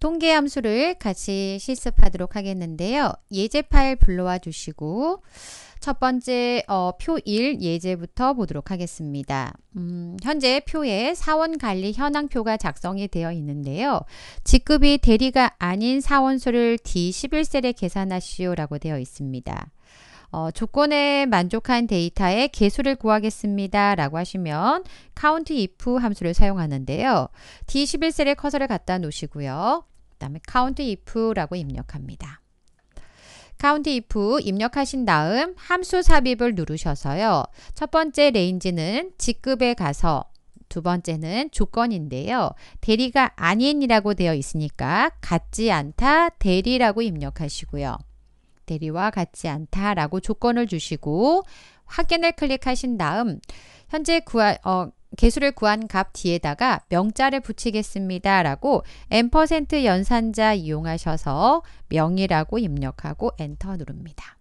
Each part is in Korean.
통계 함수를 같이 실습하도록 하겠는데요. 예제 파일 불러와 주시고 첫 번째 어, 표 1 예제부터 보도록 하겠습니다. 음, 현재 표에 사원 관리 현황표가 작성이 되어 있는데요. 직급이 대리가 아닌 사원수를 D11셀에 계산하시오라고 되어 있습니다. 어, 조건에 만족한 데이터의 개수를 구하겠습니다. 라고 하시면 count if 함수를 사용하는데요. D11셀에 커서를 갖다 놓으시고요. 그 다음에 count if라고 입력합니다. count if 입력하신 다음 함수 삽입을 누르셔서요. 첫 번째 range는 직급에 가서 두 번째는 조건인데요. 대리가 아닌이라고 되어 있으니까 같지 않다 대리라고 입력하시고요. 대리와 같지 않다라고 조건을 주시고 확인을 클릭하신 다음 현재 구한 어, 개수를 구한 값 뒤에다가 명자를 붙이겠습니다. 라고 ampersand 연산자 이용하셔서 명이라고 입력하고 엔터 누릅니다.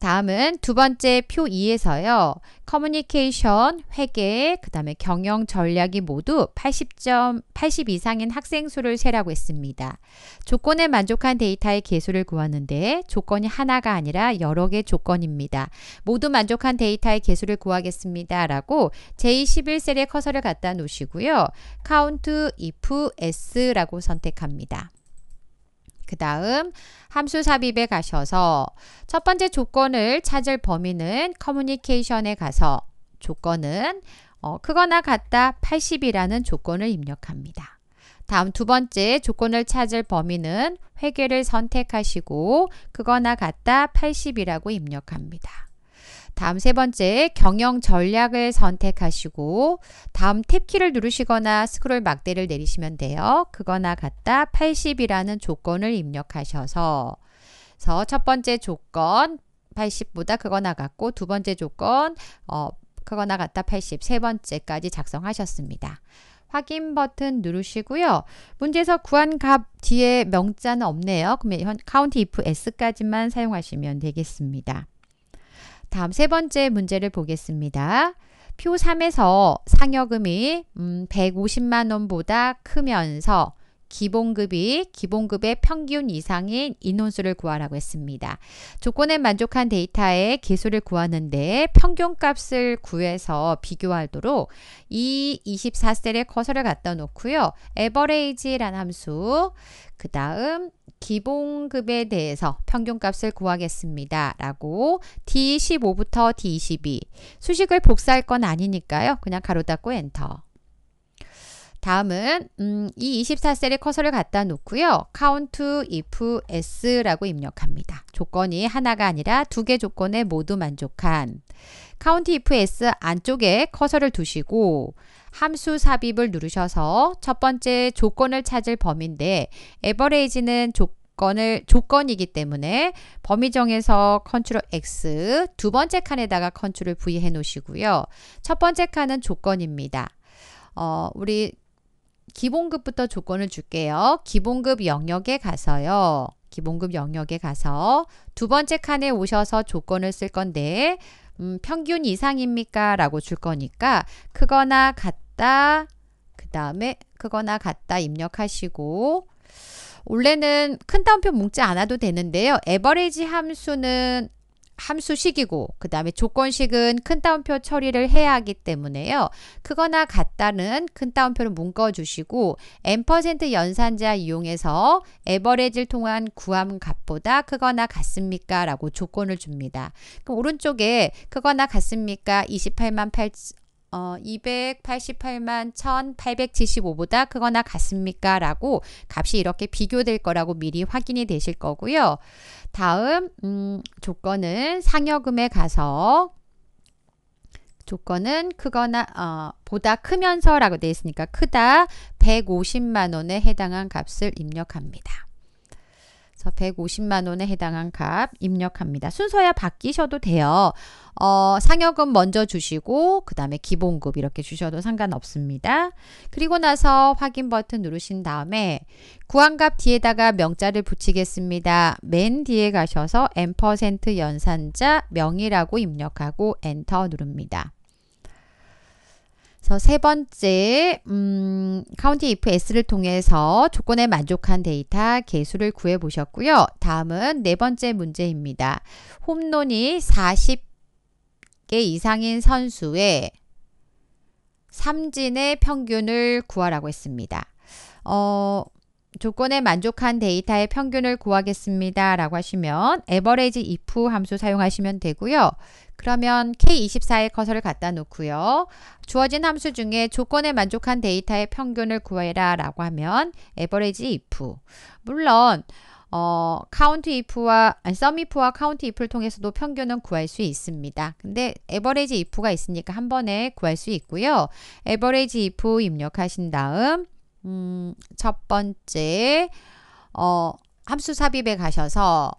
다음은 두 번째 표 2에서요. 커뮤니케이션, 회계, 그 다음에 경영 전략이 모두 80점, 80 이상인 학생 수를 세라고 했습니다. 조건에 만족한 데이터의 개수를 구하는데 조건이 하나가 아니라 여러 개 조건입니다. 모두 만족한 데이터의 개수를 구하겠습니다. 라고 J11셀에 커서를 갖다 놓으시고요. count if s라고 선택합니다. 그 다음 함수 삽입에 가셔서 첫 번째 조건을 찾을 범위는 커뮤니케이션에 가서 조건은 어, 크거나 같다 80이라는 조건을 입력합니다. 다음 두 번째 조건을 찾을 범위는 회계를 선택하시고 크거나 같다 80이라고 입력합니다. 다음 세 번째 경영 전략을 선택하시고 다음 탭키를 누르시거나 스크롤 막대를 내리시면 돼요. 그거나 같다 80이라는 조건을 입력하셔서 첫 번째 조건 80보다 그거나 같고 두 번째 조건 어, 그거나 같다 80 세 번째까지 작성하셨습니다. 확인 버튼 누르시고요. 문제에서 구한 값 뒤에 명자는 없네요. 그러면 count if s까지만 사용하시면 되겠습니다. 다음 세 번째 문제를 보겠습니다. 표 3에서 상여금이 음, 150만 원보다 크면서 기본급이 기본급의 평균 이상인 인원수를 구하라고 했습니다. 조건에 만족한 데이터의 개수를 구하는데 평균값을 구해서 비교하도록 이 24셀에 커서를 갖다 놓고요. average라는 함수 그 다음 기본급에 대해서 평균값을 구하겠습니다. 라고 D15부터 D22 수식을 복사할 건 아니니까요. 그냥 가로 닫고 엔터. 다음은 음, 이 24셀에 커서를 갖다 놓고요. count if s라고 입력합니다. 조건이 하나가 아니라 두 개 조건에 모두 만족한 count if s 안쪽에 커서를 두시고 함수 삽입을 누르셔서 첫 번째 조건을 찾을 범위인데 average는 조건을 조건이기 때문에 범위 지정해서 control X 두 번째 칸에다가 control V 해 놓으시고요. 첫 번째 칸은 조건입니다. 어, 우리 기본급부터 조건을 줄게요. 기본급 영역에 가서요. 기본급 영역에 가서 두 번째 칸에 오셔서 조건을 쓸 건데 음, 평균 이상입니까? 라고 줄 거니까 크거나 같다 그 다음에 크거나 같다 입력하시고 원래는 큰 따옴표 뭉지 않아도 되는데요. 에버리지 함수는 함수식이고 그 다음에 조건식은 큰 따옴표 처리를 해야 하기 때문에요. 크거나 같다는 큰 따옴표를 묶어주시고 n% 연산자 이용해서 에버레지를 통한 구함 값보다 크거나 같습니까? 라고 조건을 줍니다. 그럼 오른쪽에 크거나 같습니까? 28만 8 어, 288만 1875보다 크거나 같습니까? 라고 값이 이렇게 비교될 거라고 미리 확인이 되실 거고요. 다음 음, 조건은 상여금에 가서 조건은 크거나 어, 보다 크면서라고 되어 있으니까 크다 150만 원에 해당한 값을 입력합니다. 그래서 150만 원에 해당한 값 입력합니다. 순서야 바뀌셔도 돼요. 어, 상여금 먼저 주시고 그 다음에 기본급 이렇게 주셔도 상관없습니다. 그리고 나서 확인 버튼 누르신 다음에 구한값 뒤에다가 명자를 붙이겠습니다. 맨 뒤에 가셔서 ampersand 연산자 명이라고 입력하고 엔터 누릅니다. 그래서 세 번째 음, count ifs를 통해서 조건에 만족한 데이터 개수를 구해 보셨고요. 다음은 네 번째 문제입니다. 홈런이 40개 이상인 선수의 삼진의 평균을 구하라고 했습니다. 어, 조건에 만족한 데이터의 평균을 구하겠습니다. 라고 하시면 average if 함수 사용하시면 되고요. 그러면 K24의 커서를 갖다 놓고요. 주어진 함수 중에 조건에 만족한 데이터의 평균을 구해라 라고 하면 average if 물론 어, count if와 sum if와 count if를 통해서도 평균은 구할 수 있습니다. 근데 average if가 있으니까 한 번에 구할 수 있고요. average if 입력하신 다음 음, 첫 번째 어, 함수 삽입에 가셔서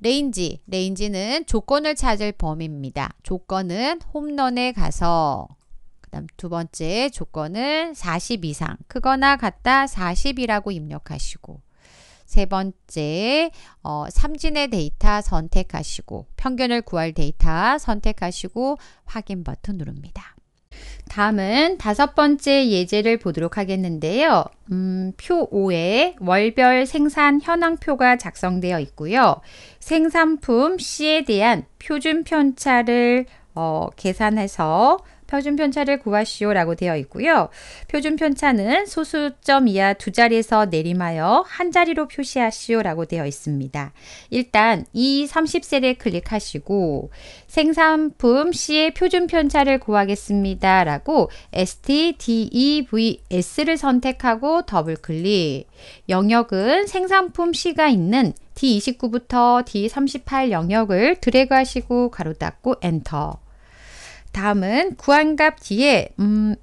range, range는 조건을 찾을 범위입니다. 조건은 홈런에 가서 그 다음 두 번째 조건은 40 이상, 크거나 같다 40이라고 입력하시고 세 번째 어, 삼진의 데이터 선택하시고 평균을 구할 데이터 선택하시고 확인 버튼 누릅니다. 다음은 다섯 번째 예제를 보도록 하겠는데요. 음, 표 5에 월별 생산 현황표가 작성되어 있고요. 생산품 C에 대한 표준 편차를 어, 계산해서 표준 편차를 구하시오라고 되어 있고요. 표준 편차는 소수점 이하 두 자리에서 내림하여 한 자리로 표시하시오라고 되어 있습니다. 일단 E30셀에 클릭하시고 생산품 C의 표준 편차를 구하겠습니다. 라고 STDEVS를 선택하고 더블 클릭. 영역은 생산품 C가 있는 D29부터 D38 영역을 드래그 하시고 괄호 닫고 엔터. 다음은 구한값 뒤에 음,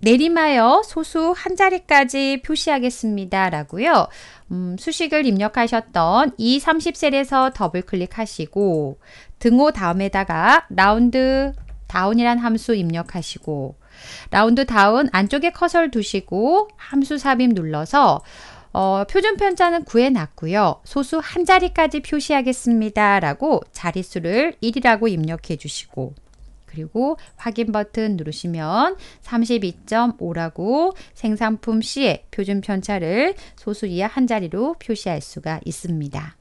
내림하여 소수 한 자리까지 표시하겠습니다. 라고요. 음, 수식을 입력하셨던 E30셀에서 더블 클릭하시고 등호 다음에다가 round down이란 함수 입력하시고 round down 안쪽에 커서를 두시고 함수 삽입 눌러서 어, 표준 편차는 구해놨고요. 소수 한 자리까지 표시하겠습니다. 라고 자릿수를 1이라고 입력해 주시고 그리고 확인 버튼 누르시면 32.5라고 생산품 C의 표준 편차를 소수 이하 한 자리로 표시할 수가 있습니다.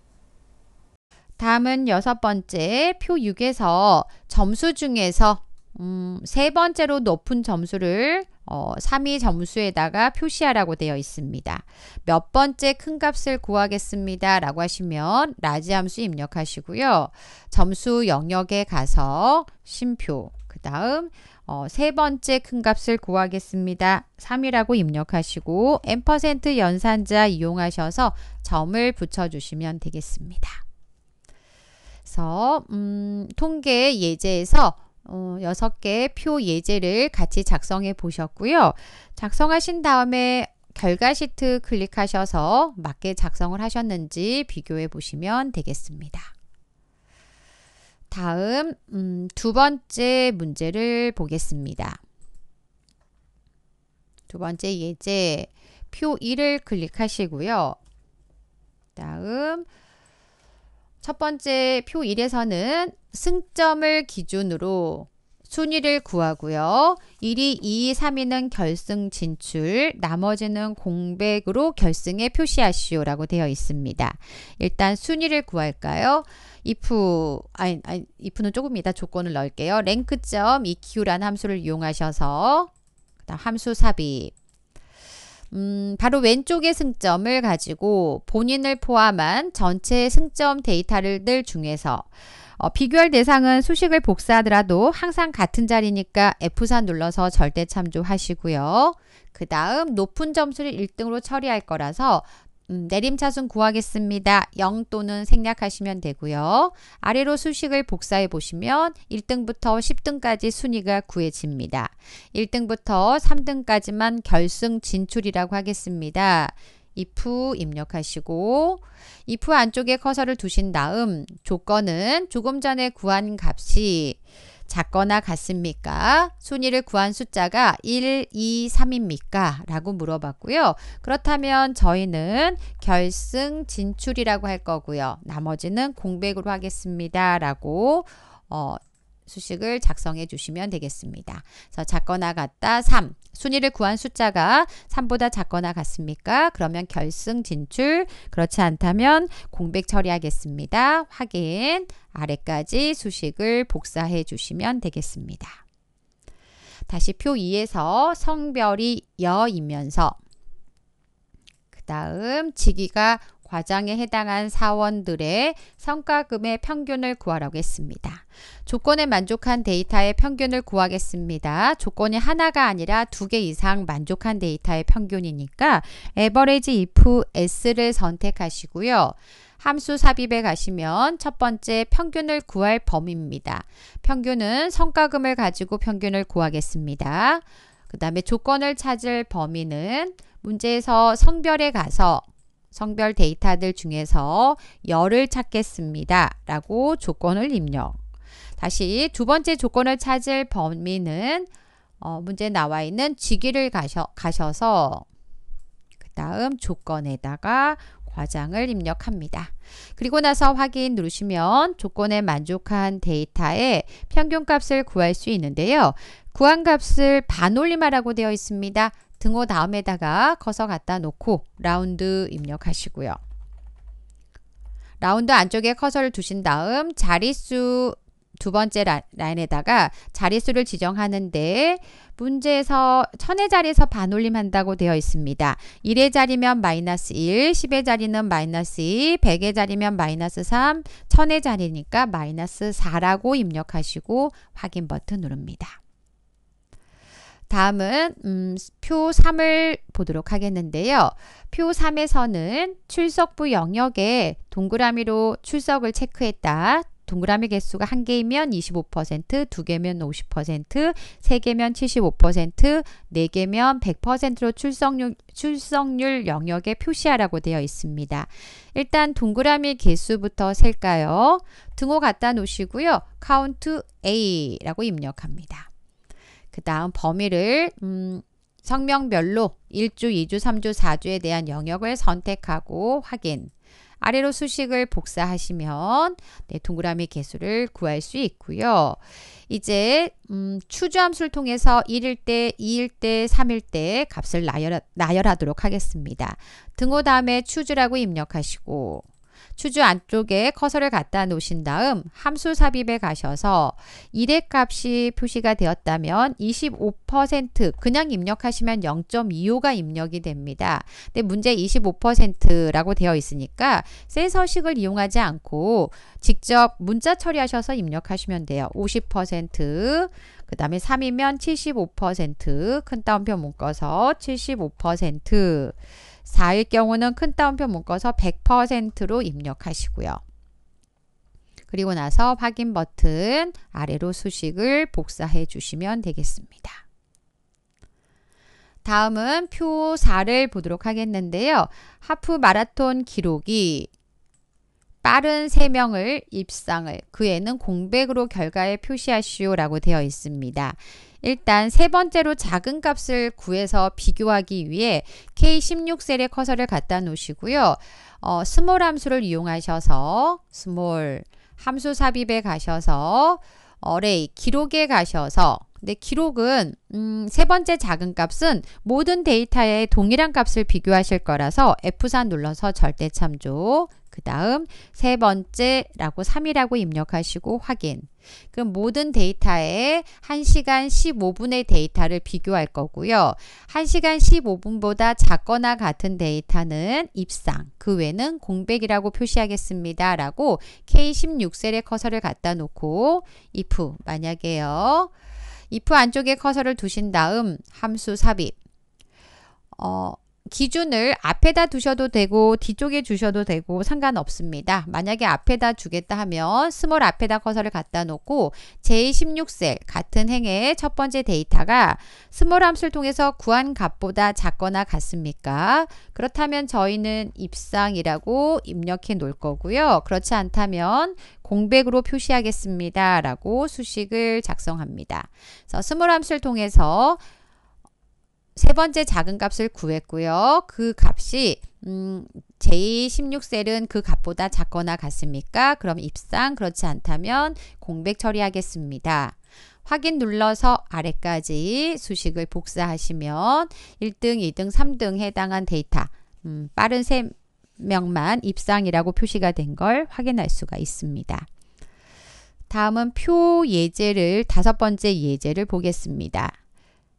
다음은 여섯 번째 표 6에서 점수 중에서 음, 세 번째로 높은 점수를 어, 3위 점수에다가 표시하라고 되어 있습니다. 몇 번째 큰 값을 구하겠습니다. 라고 하시면 large 함수 입력하시고요. 점수 영역에 가서 심표, 그 다음 어, 세 번째 큰 값을 구하겠습니다. 3이라고 입력하시고 n% 연산자 이용하셔서 점을 붙여주시면 되겠습니다. 그래서 음, 통계 예제에서 어, 6개 표 예제를 같이 작성해 보셨고요. 작성하신 다음에 결과 시트 클릭하셔서 맞게 작성을 하셨는지 비교해 보시면 되겠습니다. 다음 음, 두 번째 문제를 보겠습니다. 두 번째 예제 표 1을 클릭하시고요. 다음 첫 번째 표 1에서는 승점을 기준으로 순위를 구하고요. 1위, 2위, 3위는 결승 진출, 나머지는 공백으로 결승에 표시하시오라고 되어 있습니다. 일단 순위를 구할까요? if, 아니, 아니 if는 조금 이따 조건을 넣을게요. 랭크점 eq라는 함수를 이용하셔서 그다음 함수 삽입, 음, 바로 왼쪽의 승점을 가지고 본인을 포함한 전체 승점 데이터를 들 중에서 어, 비교할 대상은 수식을 복사하더라도 항상 같은 자리니까 F4 눌러서 절대 참조하시고요. 그 다음 높은 점수를 1등으로 처리할 거라서 음, 내림차순 구하겠습니다. 0 또는 생략하시면 되고요. 아래로 수식을 복사해 보시면 1등부터 10등까지 순위가 구해집니다. 1등부터 3등까지만 결승 진출이라고 하겠습니다. if 입력하시고 if 안쪽에 커서를 두신 다음 조건은 조금 전에 구한 값이 작거나 같습니까? 순위를 구한 숫자가 1, 2, 3입니까? 라고 물어봤고요. 그렇다면 저희는 결승 진출이라고 할 거고요. 나머지는 공백으로 하겠습니다. 라고 어, 수식을 작성해 주시면 되겠습니다. 그래서 작거나 같다 3. 순위를 구한 숫자가 3보다 작거나 같습니까? 그러면 결승 진출. 그렇지 않다면 공백 처리하겠습니다. 확인. 아래까지 수식을 복사해 주시면 되겠습니다. 다시 표 2에서 성별이 여이면서 그 다음 직위가 과장에 해당한 사원들의 성과금의 평균을 구하라고 했습니다. 조건에 만족한 데이터의 평균을 구하겠습니다. 조건이 하나가 아니라 두 개 이상 만족한 데이터의 평균이니까 average if s를 선택하시고요. 함수 삽입에 가시면 첫 번째 평균을 구할 범위입니다. 평균은 성과금을 가지고 평균을 구하겠습니다. 그 다음에 조건을 찾을 범위는 문제에서 성별에 가서 성별 데이터들 중에서 열을 찾겠습니다. 라고 조건을 입력. 다시 두 번째 조건을 찾을 범위는 어, 문제 나와 있는 직위를 가셔, 가셔서 그 다음 조건에다가 과장을 입력합니다. 그리고 나서 확인 누르시면 조건에 만족한 데이터의 평균값을 구할 수 있는데요. 구한 값을 반올림하라고 되어 있습니다. 등호 다음에다가 커서 갖다 놓고 라운드 입력하시고요. 라운드 안쪽에 커서를 두신 다음 자릿수 두 번째 라인에다가 자릿수를 지정하는데 문제에서 천의 자리에서 반올림 한다고 되어 있습니다. 1의 자리면 마이너스 1, 10의 자리는 마이너스 2, 100의 자리면 마이너스 3, 천의 자리니까 마이너스 4라고 입력하시고 확인 버튼 누릅니다. 다음은 음, 표 3을 보도록 하겠는데요. 표 3에서는 출석부 영역에 동그라미로 출석을 체크했다. 동그라미 개수가 한 개이면 25%, 두 개면 50%, 세 개면 75%, 네 개면 100%로 출석률, 출석률 영역에 표시하라고 되어 있습니다. 일단 동그라미 개수부터 셀까요? 등호 갖다 놓으시고요. count A라고 입력합니다. 그 다음 범위를 음, 성명별로 1주, 2주, 3주, 4주에 대한 영역을 선택하고 확인. 아래로 수식을 복사하시면 네, 동그라미 개수를 구할 수 있고요. 이제 음, 추주함수를 통해서 1일 때, 2일 때, 3일 때 값을 나열, 나열하도록 하겠습니다. 등호 다음에 추주라고 입력하시고 추주 안쪽에 커서를 갖다 놓으신 다음 함수 삽입에 가셔서 1의 값이 표시가 되었다면 25% 그냥 입력하시면 0.25가 입력이 됩니다. 근데 문제 25%라고 되어 있으니까 셀 서식을 이용하지 않고 직접 문자 처리하셔서 입력하시면 돼요. 50%, 그 다음에 3이면 75%큰 따옴표 묶어서 75% 4일 경우는 큰 따옴표 묶어서 100%로 입력하시고요. 그리고 나서 확인 버튼 아래로 수식을 복사해 주시면 되겠습니다. 다음은 표 4를 보도록 하겠는데요. 하프 마라톤 기록이 빠른 3명을 입상을 그 외는 공백으로 결과에 표시하시오 라고 되어 있습니다. 일단 세 번째로 작은 값을 구해서 비교하기 위해 K16셀의 커서를 갖다 놓으시고요. 어, small 함수를 이용하셔서 small 함수 삽입에 가셔서 array 기록에 가셔서 근데 기록은 음, 세 번째 작은 값은 모든 데이터의 동일한 값을 비교하실 거라서 F4 눌러서 절대 참조 그 다음 세 번째라고 3이라고 입력하시고 확인. 그럼 모든 데이터에 1시간 15분의 데이터를 비교할 거고요. 1시간 15분보다 작거나 같은 데이터는 입상, 그 외는 공백이라고 표시하겠습니다. 라고 K16셀의 커서를 갖다 놓고 if 만약에요. if 안쪽에 커서를 두신 다음 함수 삽입. 어, 기준을 앞에다 두셔도 되고 뒤쪽에 주셔도 되고 상관없습니다. 만약에 앞에다 주겠다 하면 SMALL 앞에다 커서를 갖다 놓고 J16셀 같은 행의 첫 번째 데이터가 SMALL 함수를 통해서 구한 값보다 작거나 같습니까? 그렇다면 저희는 입상이라고 입력해 놓을 거고요. 그렇지 않다면 공백으로 표시하겠습니다. 라고 수식을 작성합니다. 그래서 SMALL 함수를 통해서 세 번째 작은 값을 구했고요. 그 값이 음, J16셀은 그 값보다 작거나 같습니까? 그럼 입상 그렇지 않다면 공백 처리하겠습니다. 확인 눌러서 아래까지 수식을 복사하시면 1등, 2등, 3등 해당한 데이터 음, 빠른 3명만 입상이라고 표시가 된 걸 확인할 수가 있습니다. 다음은 표 예제를 다섯 번째 예제를 보겠습니다.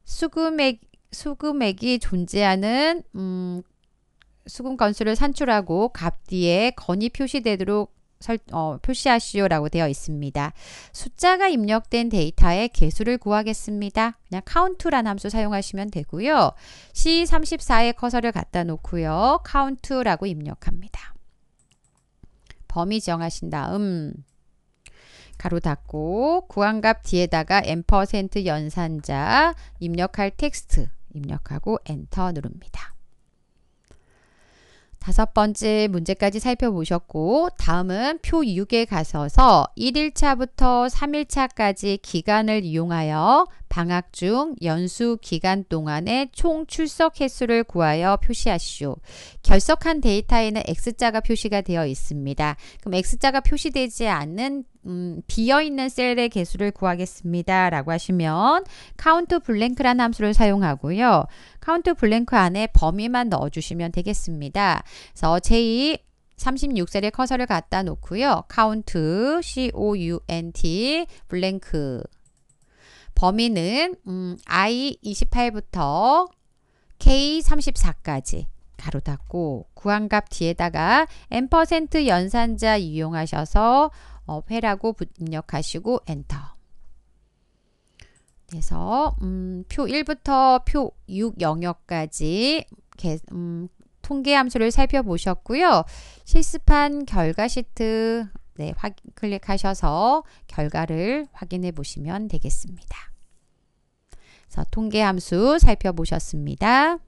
수금액 수금액이 존재하는 음, 수금 건수를 산출하고 값 뒤에 건이 표시되도록 설, 어, 표시하시오라고 되어 있습니다. 숫자가 입력된 데이터의 개수를 구하겠습니다. 그냥 count라는 함수 사용하시면 되고요. C34에 커서를 갖다 놓고요. count라고 입력합니다. 범위 정하신 다음 가로 닫고 구한값 뒤에다가 n% 연산자 입력할 텍스트 입력하고 엔터 누릅니다. 다섯 번째 문제까지 살펴보셨고 다음은 표 6에 가서서 1일차부터 3일차까지 기간을 이용하여 방학 중 연수 기간 동안의 총 출석 횟수를 구하여 표시하시오. 결석한 데이터에는 X자가 표시가 되어 있습니다. 그럼 X자가 표시되지 않는 음, 비어있는 셀의 개수를 구하겠습니다. 라고 하시면 count blank라는 함수를 사용하고요. count blank 안에 범위만 넣어주시면 되겠습니다. 그래서 제2 36셀에 커서를 갖다 놓고요. count, c-o-u-n-t, blank 범위는 음, i 28부터 k 34까지 가로 닫고 구한값 뒤에다가 n% 연산자 이용하셔서 어, 회라고 입력하시고 엔터. 그래서 음, 표 1부터 표 6 영역까지 개, 음, 통계 함수를 살펴보셨고요. 실습한 결과 시트 네, 확, 클릭하셔서 결과를 확인해 보시면 되겠습니다. 통계 함수 살펴보셨습니다.